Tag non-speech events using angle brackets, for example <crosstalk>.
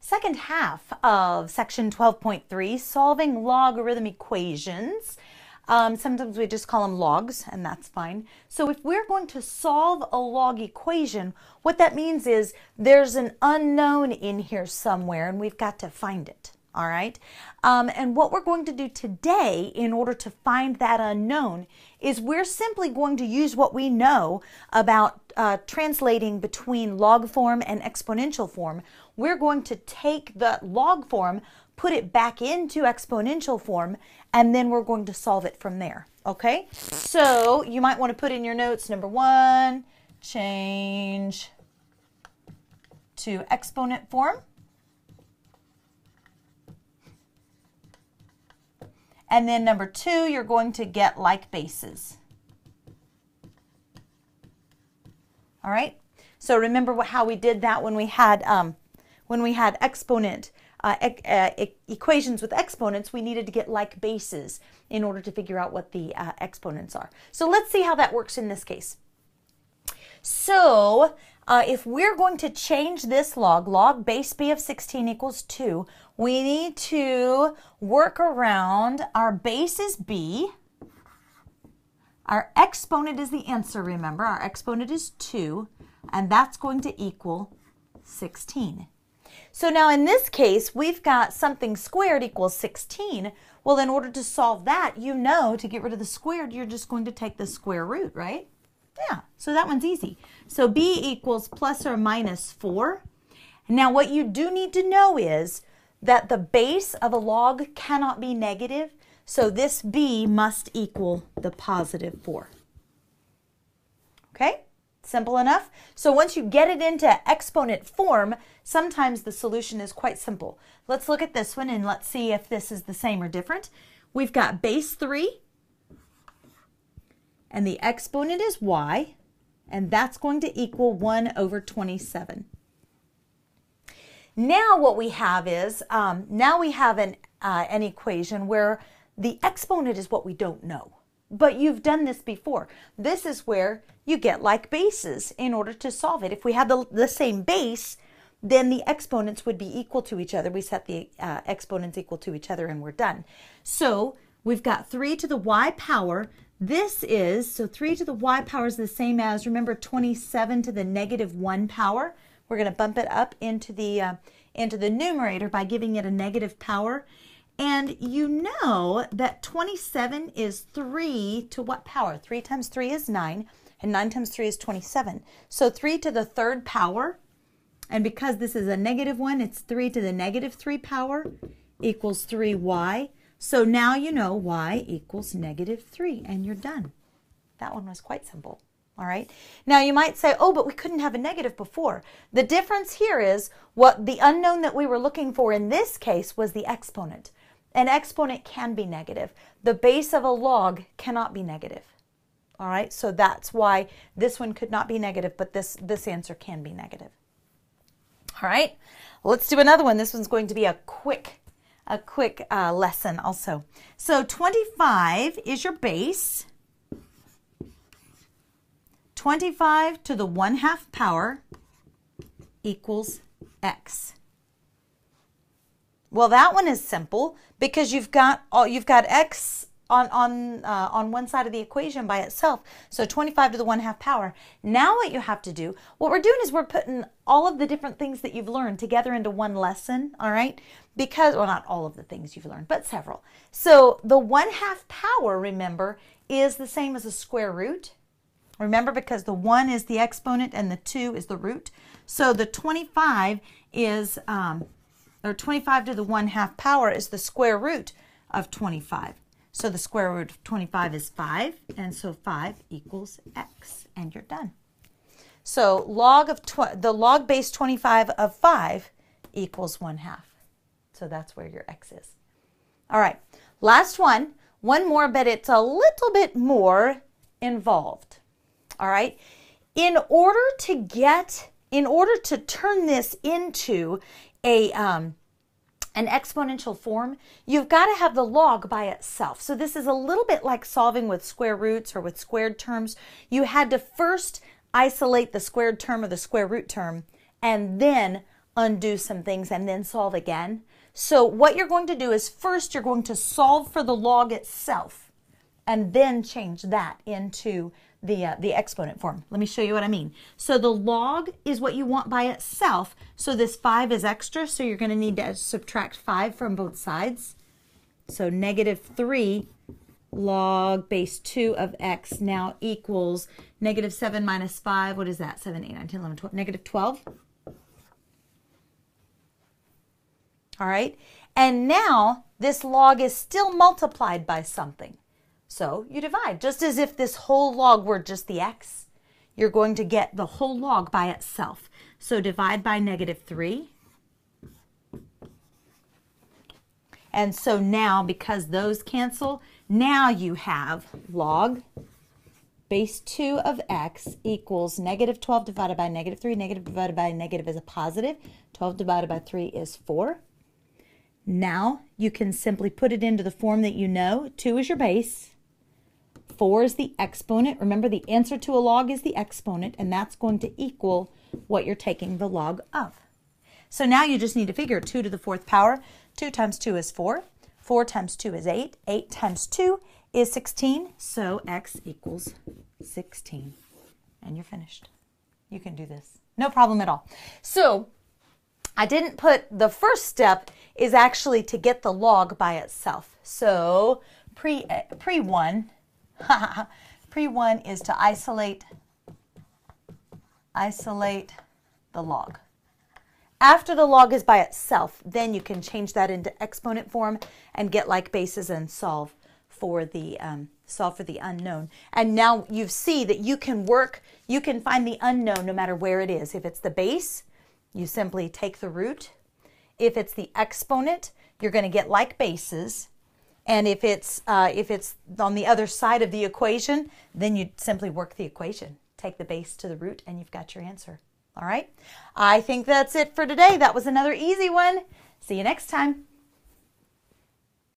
second half of section 12.3, solving logarithm equations. Um, sometimes we just call them logs, and that's fine. So if we're going to solve a log equation, what that means is there's an unknown in here somewhere, and we've got to find it. All right. Um, and what we're going to do today in order to find that unknown is we're simply going to use what we know about uh, translating between log form and exponential form. We're going to take the log form, put it back into exponential form, and then we're going to solve it from there. Okay? So you might want to put in your notes number one, change to exponent form. And then number two, you're going to get like bases. All right. So remember how we did that when we had um, when we had exponent uh, e uh, e equations with exponents, we needed to get like bases in order to figure out what the uh, exponents are. So let's see how that works in this case. So uh, if we're going to change this log, log base b of 16 equals 2, we need to work around our base is b. Our exponent is the answer, remember. Our exponent is 2, and that's going to equal 16. So now in this case, we've got something squared equals 16. Well, in order to solve that, you know to get rid of the squared, you're just going to take the square root, right? Yeah, so that one's easy. So b equals plus or minus 4. Now what you do need to know is that the base of a log cannot be negative, so this b must equal the positive 4. Okay? Simple enough? So once you get it into exponent form, sometimes the solution is quite simple. Let's look at this one and let's see if this is the same or different. We've got base 3, and the exponent is y, and that's going to equal 1 over 27. Now what we have is, um, now we have an, uh, an equation where the exponent is what we don't know. But you've done this before. This is where you get like bases in order to solve it. If we had the, the same base, then the exponents would be equal to each other. We set the uh, exponents equal to each other and we're done. So we've got 3 to the y power. This is, so 3 to the y power is the same as, remember, 27 to the negative 1 power. We're going to bump it up into the, uh, into the numerator by giving it a negative power. And you know that 27 is 3 to what power? 3 times 3 is 9, and 9 times 3 is 27. So 3 to the third power, and because this is a negative one, it's 3 to the negative 3 power equals 3y. So now you know y equals negative 3, and you're done. That one was quite simple. All right. Now you might say, oh, but we couldn't have a negative before. The difference here is what the unknown that we were looking for in this case was the exponent. An exponent can be negative. The base of a log cannot be negative. All right. So that's why this one could not be negative, but this, this answer can be negative. All right. Let's do another one. This one's going to be a quick, a quick uh, lesson also. So 25 is your base. 25 to the 1 half power equals x. Well, that one is simple because you've got all, you've got x on on uh, on one side of the equation by itself. So 25 to the 1 half power. Now what you have to do, what we're doing is we're putting all of the different things that you've learned together into one lesson, all right? Because well not all of the things you've learned, but several. So the 1 half power, remember, is the same as a square root. Remember, because the 1 is the exponent and the 2 is the root. So the 25 is, um, or 25 to the 1 half power is the square root of 25. So the square root of 25 is 5, and so 5 equals x, and you're done. So log of the log base 25 of 5 equals 1 half. So that's where your x is. All right, last one. One more, but it's a little bit more involved all right? In order to get, in order to turn this into a, um, an exponential form, you've got to have the log by itself. So this is a little bit like solving with square roots or with squared terms. You had to first isolate the squared term or the square root term and then undo some things and then solve again. So what you're going to do is first you're going to solve for the log itself and then change that into the, uh, the exponent form. Let me show you what I mean. So the log is what you want by itself. So this 5 is extra, so you're going to need to subtract 5 from both sides. So negative 3 log base 2 of x now equals negative 7 minus 5. What is that? 7, 8, 9, 10, 11, 12. Negative 12. All right. And now this log is still multiplied by something. So you divide, just as if this whole log were just the x. You're going to get the whole log by itself. So divide by negative 3. And so now, because those cancel, now you have log base 2 of x equals negative 12 divided by negative 3. Negative divided by negative is a positive. 12 divided by 3 is 4. Now you can simply put it into the form that you know. 2 is your base. 4 is the exponent. Remember, the answer to a log is the exponent, and that's going to equal what you're taking the log of. So now you just need to figure 2 to the fourth power. 2 times 2 is 4. 4 times 2 is 8. 8 times 2 is 16. So x equals 16. And you're finished. You can do this. No problem at all. So I didn't put the first step is actually to get the log by itself. So pre eh, pre 1 <laughs> Pre one is to isolate, isolate the log. After the log is by itself, then you can change that into exponent form and get like bases and solve for the um, solve for the unknown. And now you see that you can work, you can find the unknown no matter where it is. If it's the base, you simply take the root. If it's the exponent, you're going to get like bases and if it's uh, if it's on the other side of the equation, then you simply work the equation. Take the base to the root, and you've got your answer. All right. I think that's it for today. That was another easy one. See you next time.